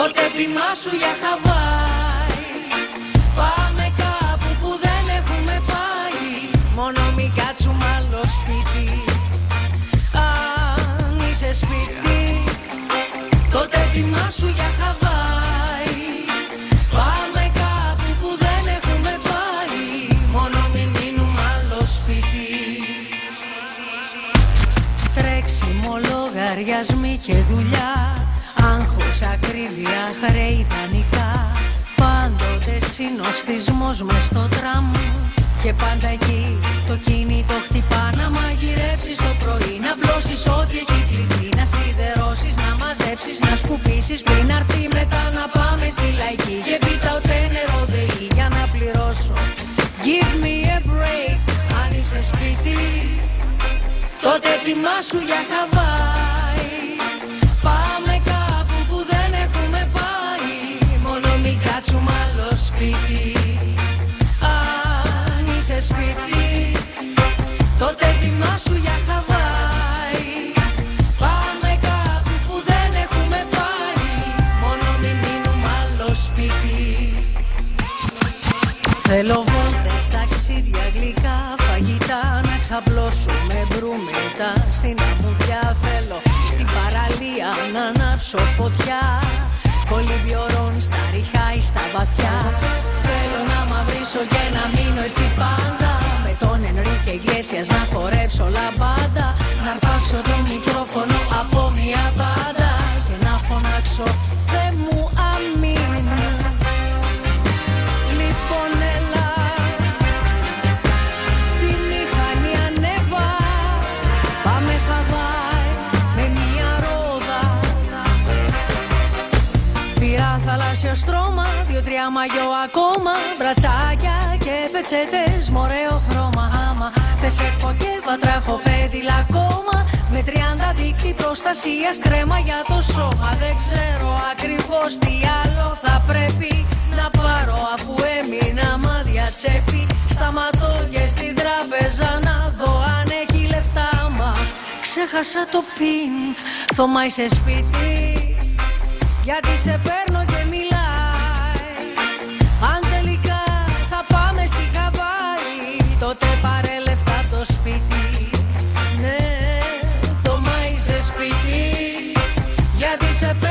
Τότε σου για Χαβάη. Πάμε κάπου που δεν έχουμε πάει. Μόνο μην κάτσουμε άλλο σπίτι. Αν είσαι σπίτι Τότε σου για Χαβάη. Πάμε κάπου που δεν έχουμε πάει. Μόνο μην μείνουμε άλλο σπίτι. Τρέξιμο, λογαριασμοί και δουλειά. Άγχος, ακρίβεια, χρέη, δανεικά Πάντοτε συνοστισμός μες στο τραμ. Και πάντα εκεί το κινητό χτυπά Να μαγειρεύσεις το πρωί Να πλώσεις ό,τι έχει κληθεί. Να σιδερώσεις, να μαζέψεις, να σκουπίσεις Πριν αρθεί μετά να πάμε στη λαϊκή. Και πίτα ούτε νερό δεή για να πληρώσω. Give me a break Αν είσαι σπίτι. Τότε ετοιμάσου για Χαβάη Θέλω βόλτες, ταξίδια, γλυκά, φαγητά Να ξαπλώσουμε μπρούμητα Στην αμμουδιά θέλω Στην παραλία να ανάψω φωτιά. Κολυμπιορών στα ριχά ή στα βαθιά. Θέλω να μαυρίσω και να μείνω έτσι πάντα. Με τον Ενρίκε Ιγκλέσιας να χορέψω λαμπάντα. Να αρπάξω το μικρόφωνο από μια μπάντα Και να φωνάξω θαλάσσιο στρώμα, δύο-τρία μαγιό ακόμα Μπρατσάκια και πετσέτες με ωραίο χρώμα. Άμα θες έχω και βατράχο πέδιλα ακόμα Με τριάντα δίκτυ προστασίας κρέμα για το σώμα. Δεν ξέρω ακριβώς τι άλλο θα πρέπει να πάρω Αφού έμεινα μάδια τσέπη. Σταματώ και στην τράπεζα να δω αν έχει λεφτά. Μα ξέχασα το πιν Θωμά είσαι σπίτι γιατί σε παίρνω separate